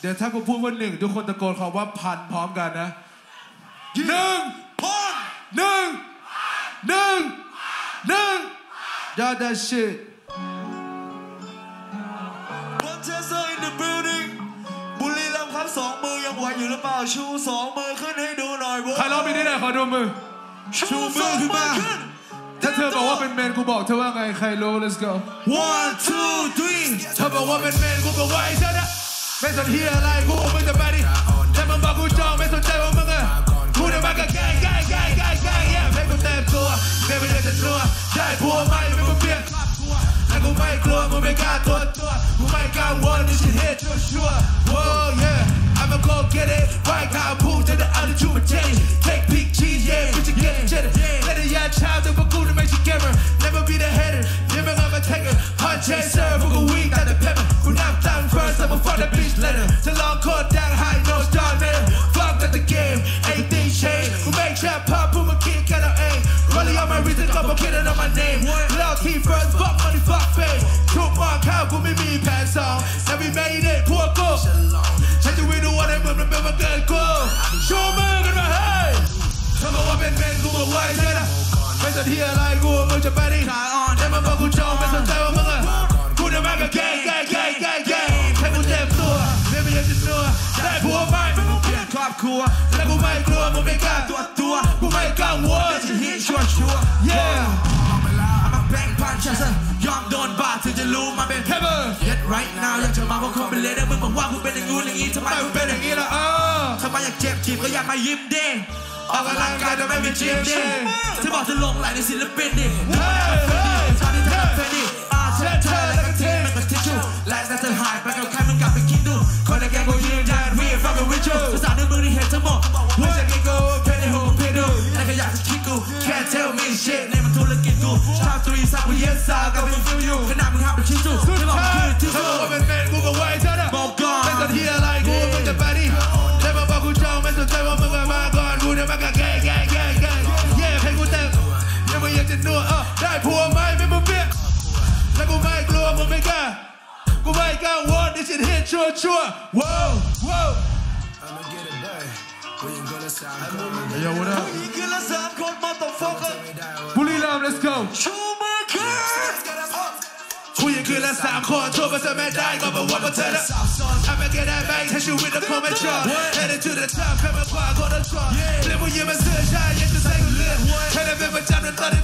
เดี๋ยวถ้ากูพูดว่าหนึ่งทุกคนตะโกนคำว่าพันพร้อมกันนะหนึ่งพันหนึ่งหนึ่งหนึ่ง Y'all that shit บนเชสเซอร์ in the building บุรีรัมย์ครับสองมือยังไหวอยู่หรือเปล่าชูสองมือขึ้นให้ดูหน่อยใครร้องเพลงนี้ได้ขอดูมือ ชูมือขึ้นมา ถ้าเธอบอกว่าเป็นเมนกูบอกเธอว่าไงใครรู้ let's go one two three เธอบอกว่าเป็นเมนกูบอกว่าไอ้ฉันอะ ไม่สนเฮียอะไรกูมึงจะไปดิแต่มึงบอกกูจองไม่สนใจว่ามึงอะกูจะมากับแกงแกงแกงแกงแกง yeah เพลงกูเต็มตัวไม่ไม่ได้จะตัวได้ผัวใหม่ไม่กูเปลี่ยนแต่กูไม่กลัวกูไม่กล้าตัวตัวกูไม่กล้าวนนี่ฉัน hit ชัวชัว Now we made it พวกกูฉันจะวิ่งดูว่าได้เหมือนมันเป็นวันเกิดกูชูมือกันมาเฮ้ยเธอบอกว่าเป็นเมนกูบอกว่าไอ้เธอนะไม่สนที่อะไรกูมึงจะไปไดิแต่มันบอกกูจองไม่สนใจว่ามึงอะกูจะมากับแกงแกงแกงแกงแกงให้กูเจ็บตัวไม่ไม่อยากจะนัวได้ผัวใหม่ไม่มึงเปลี่ยนครอบครัวและกูไม่กลัวมึงไม่กล้าตัวตัวกูไม่กังวลจะฮิตชัวร์ชัวร์ yeah มาแบงค์พันเชสเซอร์ยอมโดนบาดถึงจะรู้มาเป็น Hammer Yet right now อยากจะมาเพราะคนเป็นเลเดอร์มึงบอกว่ากูเป็นอย่างงู้นอย่างงี้ทำไมไม่มึมึงงเป็เป็นนอย่อาย่างงงี้นี้ล่ะละเออทำไมอยากเจ็บจีบก็อยากมายิ้มเด้งออกกำลังกายแต่ไม่เป็นจีบเด้งเธอบอกเธอหลงไหลในศิลปินดิเฮ้ยเฮ้ยตอนที่เธอเป็นดิ I got one, this shit hit chua chua. Whoa, whoa. I'ma get it, back. We ain't gonna sound boy. Hey, yo, what up? Bully Lam, let's go. Queen good, let's stop calling Tobin to my dog, but what to the I'ma get that bag, hit you with the a comment job. Headed to the top, coming quick on the truck. Live with your massage, I get the same. lift. Headed in with time to thought it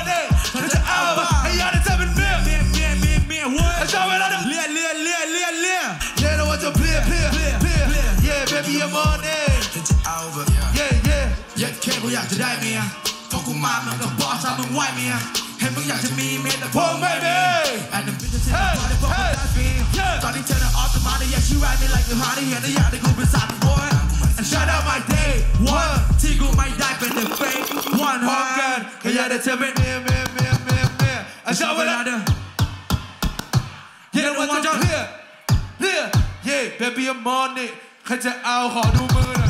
Baby je worden. Dit is ouwe. Yeah, yeah. Je kerel jaagt de dijk meer. Fuck hoe maat met de boss aan mijn white meer. Hem wil jaagt de meme in de phone, baby. En de bitches in de party, fuck hoe dat meer. Thought he turned off the money, yeah, she ride me like a honey. En de jacht ik op inside the boy. And shut up my day. One, tickle my dive in the face. One hunger. Kan jij dat hebben? Meer, meer, meer, meer, meer. En zo wil dat. You know what I'm here? Here, yeah, baby, I'm on it. ใครจะเอาขอดูมือหน่อย